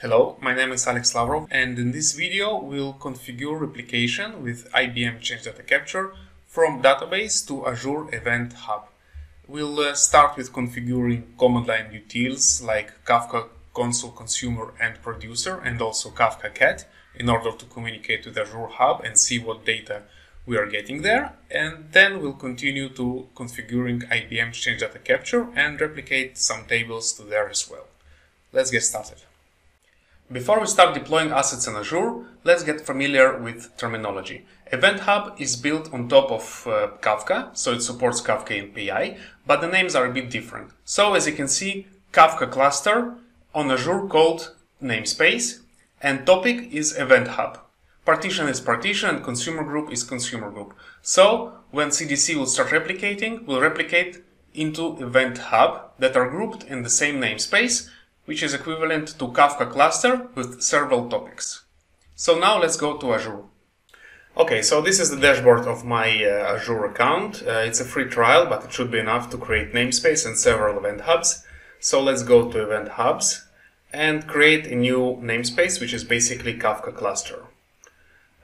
Hello, my name is Alex Lavrov and in this video we'll configure replication with IBM Change Data Capture from database to Azure Event Hub. We'll uh, start with configuring command line utils like Kafka console consumer and producer and also Kafka cat in order to communicate with Azure Hub and see what data we are getting there. And then we'll continue to configuring IBM Change Data Capture and replicate some tables to there as well. Let's get started. Before we start deploying assets in Azure, let's get familiar with terminology. Event Hub is built on top of uh, Kafka, so it supports Kafka API, but the names are a bit different. So as you can see, Kafka cluster on Azure called namespace, and topic is Event Hub. Partition is partition and consumer group is consumer group. So when CDC will start replicating, will replicate into Event Hub that are grouped in the same namespace which is equivalent to Kafka cluster with several topics. So now let's go to Azure. Okay, so this is the dashboard of my uh, Azure account. Uh, it's a free trial, but it should be enough to create namespace and several event hubs. So let's go to event hubs and create a new namespace, which is basically Kafka cluster.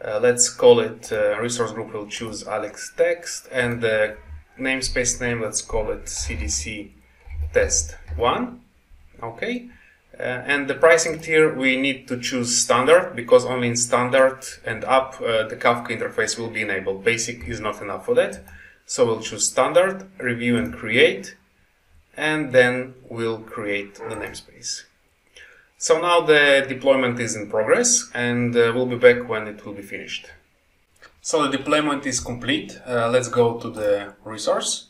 Uh, let's call it uh, resource group. We'll choose Alex text and the namespace name. Let's call it CDC test one okay. Uh, and the pricing tier we need to choose standard because only in standard and up uh, the Kafka interface will be enabled. Basic is not enough for that. So we'll choose standard review and create and then we'll create the namespace. So now the deployment is in progress and uh, we'll be back when it will be finished. So the deployment is complete. Uh, let's go to the resource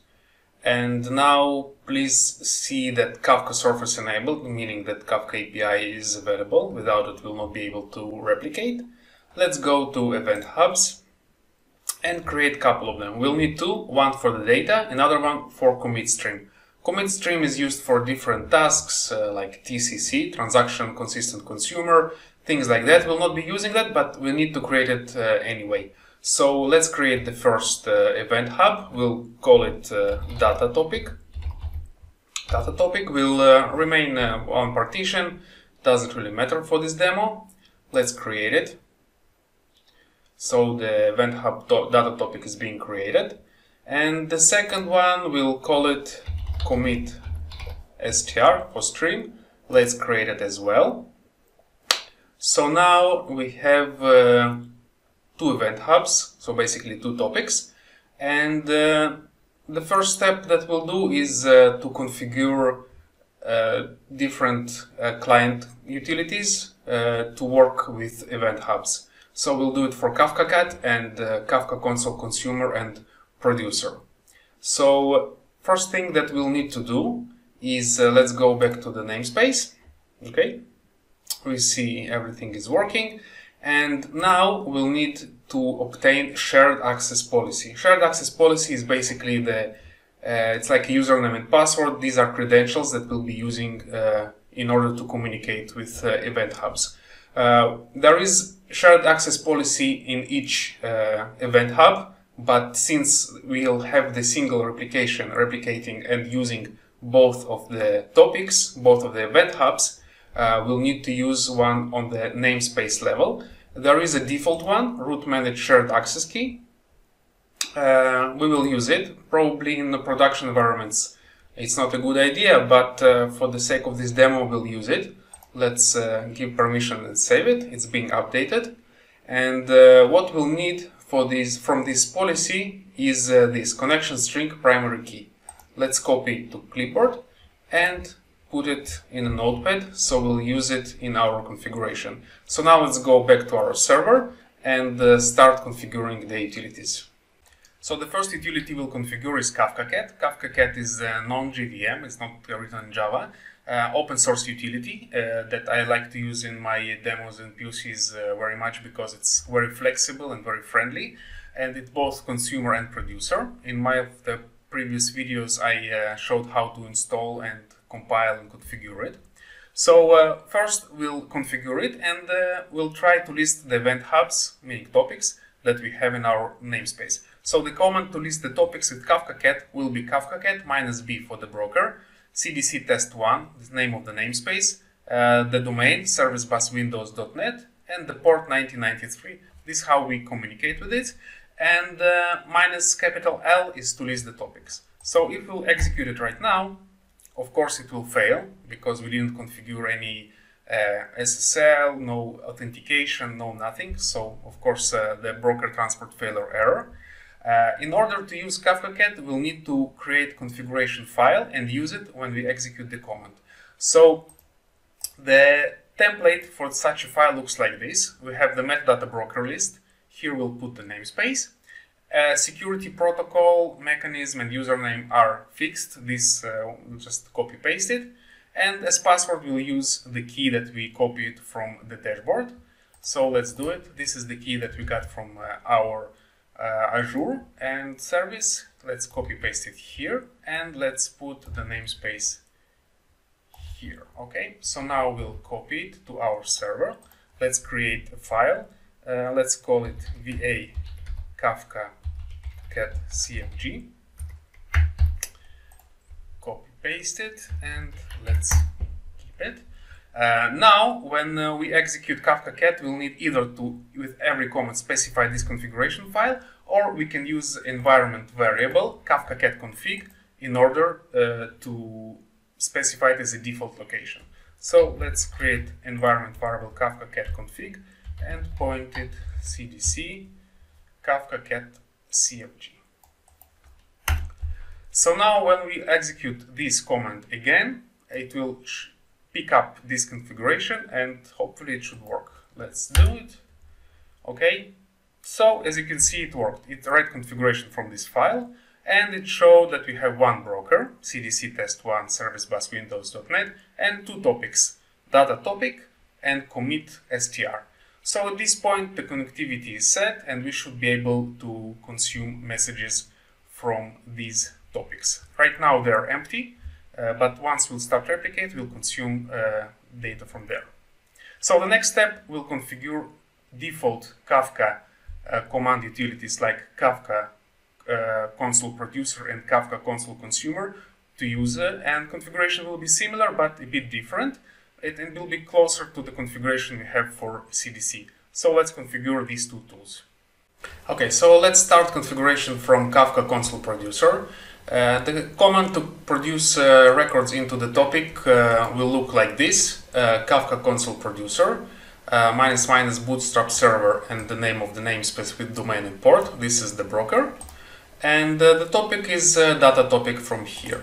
and now please see that Kafka Surface enabled, meaning that Kafka API is available. Without it, we'll not be able to replicate. Let's go to Event Hubs and create a couple of them. We'll need two, one for the data, another one for commit stream. Commit stream is used for different tasks uh, like TCC, Transaction Consistent Consumer, things like that. We'll not be using that, but we need to create it uh, anyway. So let's create the first uh, event hub. We'll call it uh, data topic. Data topic will uh, remain uh, on partition. Doesn't really matter for this demo. Let's create it. So the event hub to data topic is being created. And the second one, we'll call it commit str for stream. Let's create it as well. So now we have uh, two event hubs, so basically two topics. And uh, the first step that we'll do is uh, to configure uh, different uh, client utilities uh, to work with event hubs. So we'll do it for Kafka Cat and uh, Kafka Console Consumer and Producer. So first thing that we'll need to do is let's go back to the namespace. Okay, we see everything is working and now we'll need to obtain shared access policy. Shared access policy is basically the, uh, it's like a username and password. These are credentials that we'll be using uh, in order to communicate with uh, event hubs. Uh, there is shared access policy in each uh, event hub, but since we'll have the single replication replicating and using both of the topics, both of the event hubs, uh, we'll need to use one on the namespace level. There is a default one, root manage shared access key. Uh, we will use it, probably in the production environments. It's not a good idea, but uh, for the sake of this demo, we'll use it. Let's uh, give permission and save it. It's being updated. And uh, what we'll need for this from this policy is uh, this connection string primary key. Let's copy to clipboard and put it in a notepad, so we'll use it in our configuration. So now let's go back to our server and uh, start configuring the utilities. So the first utility we'll configure is Kafka Cat. Kafka Cat is a non-JVM, it's not written in Java, uh, open source utility uh, that I like to use in my demos and POCs uh, very much because it's very flexible and very friendly and it's both consumer and producer. In my of the previous videos I uh, showed how to install and compile and configure it. So uh, first we'll configure it and uh, we'll try to list the event hubs, meaning topics, that we have in our namespace. So the command to list the topics with Kafka Cat will be Kafka Cat minus b for the broker, cdc test1, the name of the namespace, uh, the domain servicebuswindows.net and the port 1993. This is how we communicate with it. And uh, minus capital L is to list the topics. So if we'll execute it right now, of course it will fail because we didn't configure any uh, SSL, no authentication, no nothing. So of course uh, the broker transport failure error. Uh, in order to use KafkaCat, we'll need to create configuration file and use it when we execute the command. So the template for such a file looks like this. We have the metadata broker list. Here we'll put the namespace. Uh, security protocol, mechanism, and username are fixed. This uh, we'll just copy paste it. And as password, we'll use the key that we copied from the dashboard. So let's do it. This is the key that we got from uh, our uh, Azure and service. Let's copy paste it here and let's put the namespace here. Okay, so now we'll copy it to our server. Let's create a file. Uh, let's call it va kafka cat cmg. Copy paste it and let's keep it. Uh, now, when uh, we execute Kafka Cat, we'll need either to, with every command, specify this configuration file, or we can use environment variable Kafka Cat config in order uh, to specify it as a default location. So let's create environment variable Kafka Cat config and point it cdc Kafka Cat cmg. So now when we execute this command again, it will pick up this configuration and hopefully it should work. Let's do it. Okay, so as you can see it worked. It read configuration from this file and it showed that we have one broker, cdc test1 servicebuswindows.net and two topics, data topic and commit str. So at this point the connectivity is set and we should be able to consume messages from these topics. Right now they're empty, uh, but once we'll start replicate, we'll consume uh, data from there. So the next step, we'll configure default Kafka uh, command utilities like Kafka uh, console producer and Kafka console consumer to use it, and configuration will be similar but a bit different. It, it will be closer to the configuration we have for CDC. So let's configure these two tools. Okay, so let's start configuration from Kafka console producer. Uh, the command to produce uh, records into the topic uh, will look like this. Uh, Kafka console producer, uh, minus minus bootstrap server and the name of the namespace with domain and port. This is the broker. And the topic is data topic from here.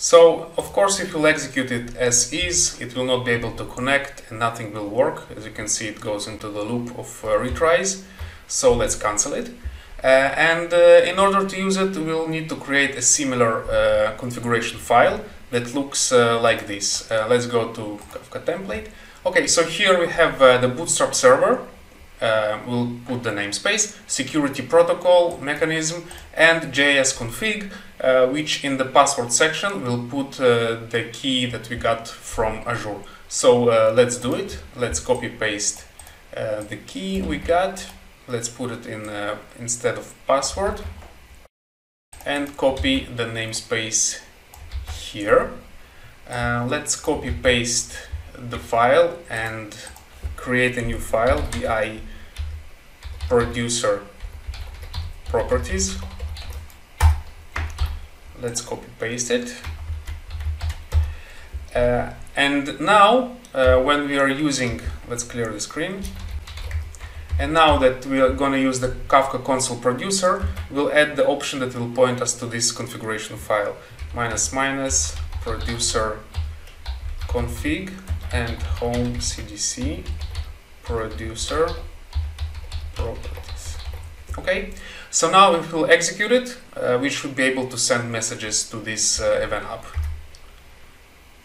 So, of course, if you'll execute it as is, it will not be able to connect and nothing will work. As you can see, it goes into the loop of retries. So let's cancel it. Uh, and uh, in order to use it, we'll need to create a similar uh, configuration file that looks like this. let's go to Kafka template. Okay, so here we have the Bootstrap server. Uh, we'll put the namespace, security protocol mechanism, and JAAS config, uh, which in the password section will put uh, the key that we got from Azure. So let's do it. Let's copy paste the key we got let's put it in uh, instead of password and copy the namespace here uh, let's copy paste the file and create a new file vi producer properties. Let's copy paste it. Uh, and now uh, when we are using let's clear the screen. And now that we are going to use the Kafka console producer, we'll add the option that will point us to this configuration file. Minus minus producer config and home cdc producer properties. Okay, so now if we'll execute it, uh, we should be able to send messages to this uh, event hub.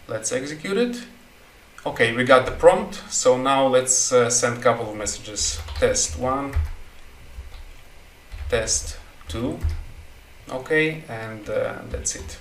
Let's execute it. Okay, we got the prompt, so now let's uh, send a couple of messages. Test 1, test 2, okay, and uh, that's it.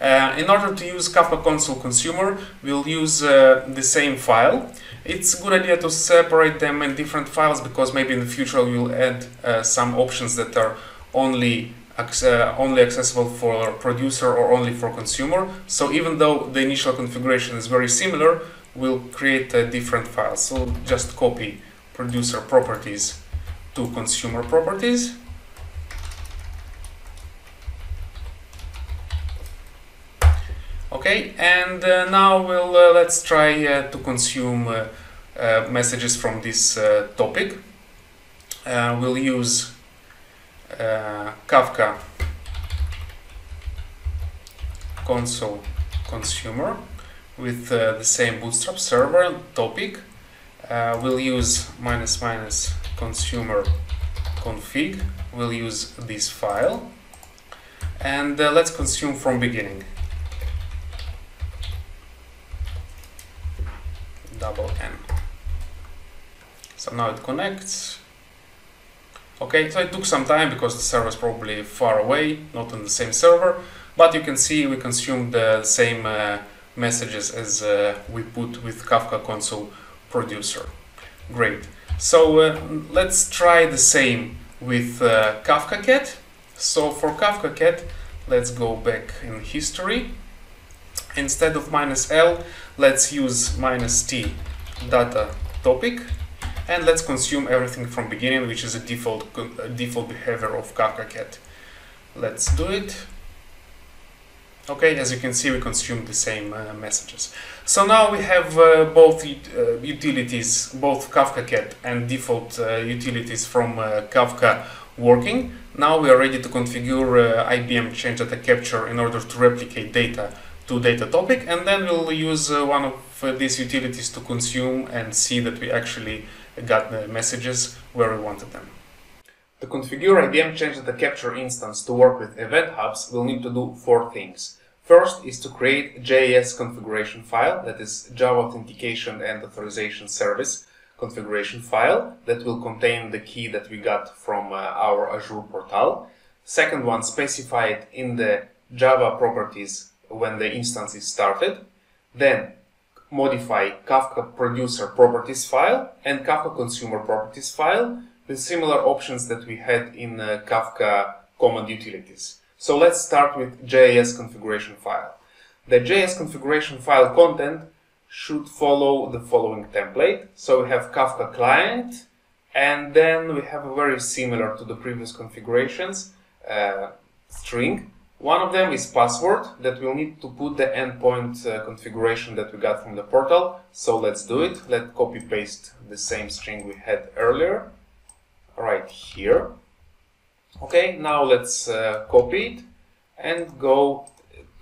Uh, in order to use Kafka Console Consumer, we'll use uh, the same file. It's a good idea to separate them in different files because maybe in the future we'll add uh, some options that are only uh, only accessible for producer or only for consumer. So even though the initial configuration is very similar, we'll create a different file. So just copy producer properties to consumer properties. Okay, and uh, now we'll uh, let's try uh, to consume uh, uh, messages from this uh, topic. we'll use Kafka console consumer with the same bootstrap server topic. we'll use minus minus consumer config. We'll use this file and let's consume from beginning. Double N. So now it connects. Okay, so it took some time because the server is probably far away, not on the same server, but you can see we consumed the same uh, messages as uh, we put with Kafka console producer. Great. So uh, let's try the same with uh, Kafka Cat. So for Kafka Cat, let's go back in history. Instead of minus L, let's use minus T data topic and let's consume everything from beginning, which is a default, default behavior of Kafka Cat. Let's do it. Okay, as you can see, we consume the same uh, messages. So now we have uh, both uh, utilities, both Kafka Cat and default uh, utilities from uh, Kafka working. Now we are ready to configure uh, IBM Change Data Capture in order to replicate data to data topic and then we'll use uh, one of uh, these utilities to consume and see that we actually got the messages where we wanted them. To configure IBM Change Data Capture instance to work with Event Hubs, we'll need to do four things. First is to create JAAS configuration file, that is Java Authentication and Authorization Service configuration file that will contain the key that we got from uh, our Azure portal. Second one, specified in the Java properties when the instance is started, then modify Kafka producer properties file and Kafka consumer properties file with similar options that we had in uh, Kafka command utilities. So let's start with JAAS configuration file. The JAAS configuration file content should follow the following template. So we have Kafka client and then we have a very similar to the previous configurations uh, string one of them is password that we'll need to put the endpoint uh, configuration that we got from the portal. So let's do it. Let's copy paste the same string we had earlier right here. Okay, now let's uh, copy it and go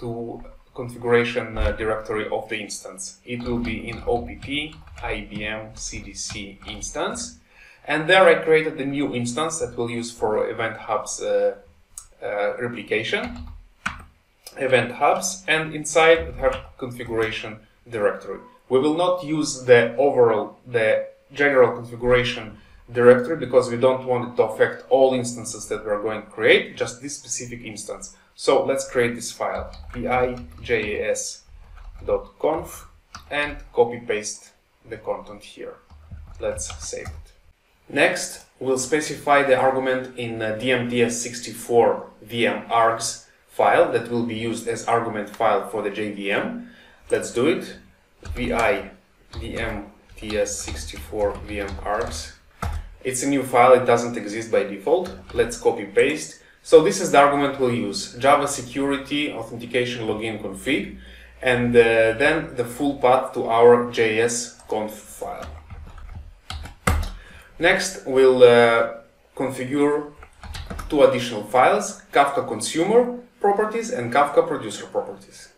to configuration uh, directory of the instance. It will be in OPP IBM CDC instance. And there I created the new instance that we'll use for Event Hub's uh, uh, replication, event hubs, and inside we have configuration directory. We will not use the overall, the general configuration directory because we don't want it to affect all instances that we're going to create, just this specific instance. So let's create this file, pijas.conf and copy paste the content here. Let's save it. Next, we'll specify the argument in uh, DMTS64 VM args file that will be used as argument file for the JVM. Let's do it. vi dmts64 VM args. It's a new file, it doesn't exist by default. Let's copy paste. So this is the argument we'll use. Java security authentication login config and uh, then the full path to our JAAS conf file. Next, we'll uh, configure two additional files, Kafka consumer properties and Kafka producer properties.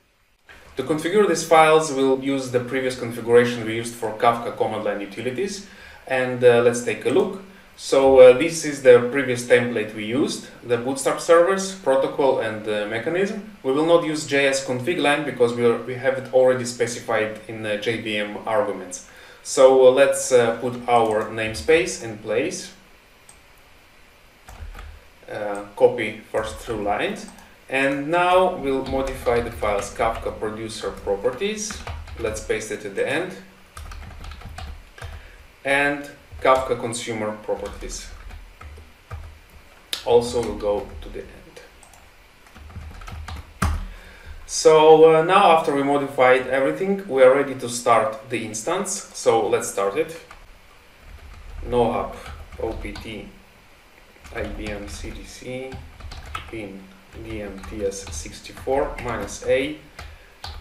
To configure these files, we'll use the previous configuration we used for Kafka command line utilities. And uh, let's take a look. So uh, this is the previous template we used, the bootstrap servers, protocol and uh, mechanism. We will not use JAAS config line because we, are, we have it already specified in the JVM arguments. So uh, let's uh, put our namespace in place. Uh, copy first two lines. And now we'll modify the files Kafka producer properties. Let's paste it at the end. And Kafka consumer properties. Also we'll go to the end. So uh, now after we modified everything, we are ready to start the instance. So let's start it. nohup opt IBM CDC pin DMTS64 minus A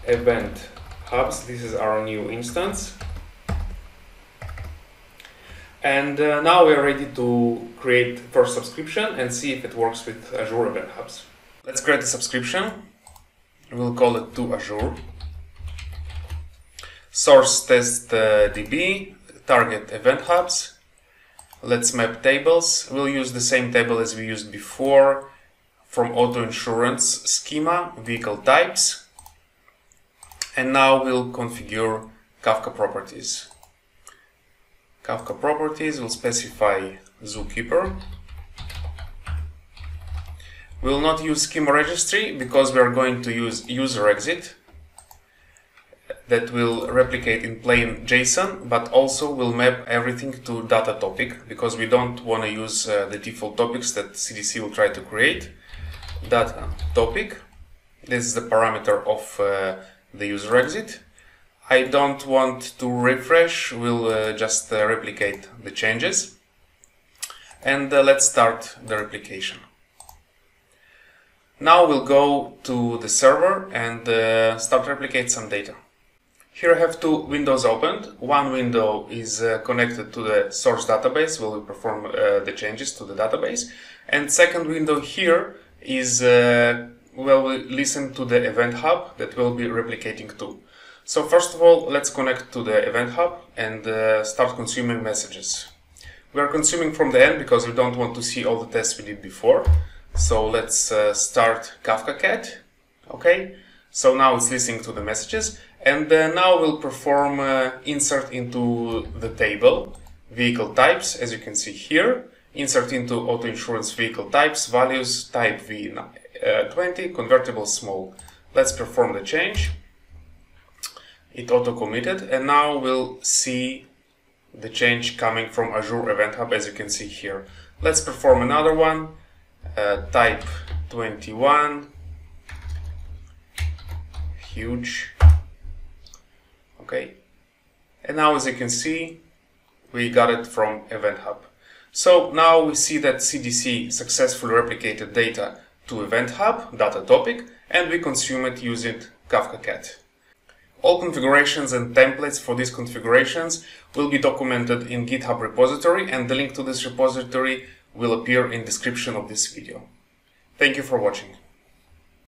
event hubs. This is our new instance. And uh, now we are ready to create first subscription and see if it works with Azure Event Hubs. Let's create a subscription. We'll call it to Azure. Source test uh, DB, target event hubs. Let's map tables. We'll use the same table as we used before from auto insurance schema, vehicle types. And now we'll configure Kafka properties. Kafka properties will specify Zookeeper. We will not use schema registry because we are going to use user exit that will replicate in plain JSON, but also will map everything to data topic because we don't want to use uh, the default topics that CDC will try to create. Data topic, this is the parameter of uh, the user exit. I don't want to refresh, we'll uh, just uh, replicate the changes. And uh, let's start the replication. Now we'll go to the server and uh, start replicate some data. Here I have two windows opened. One window is uh, connected to the source database, where we perform uh, the changes to the database. And second window here is, uh, well, we listen to the event hub that we'll be replicating to. So first of all, let's connect to the Event Hub and uh, start consuming messages. We are consuming from the end because we don't want to see all the tests we did before. So let's uh, start Kafka Cat. Okay, so now it's listening to the messages and uh, now we'll perform uh, insert into the table vehicle types as you can see here. Insert into auto insurance vehicle types values type V20 uh, convertible small. Let's perform the change it auto committed and now we'll see the change coming from Azure Event Hub as you can see here. Let's perform another one, uh, type 21, huge, okay. And now as you can see, we got it from Event Hub. So now we see that CDC successfully replicated data to Event Hub, data topic, and we consume it using Kafka Cat. All configurations and templates for these configurations will be documented in GitHub repository and the link to this repository will appear in description of this video. Thank you for watching.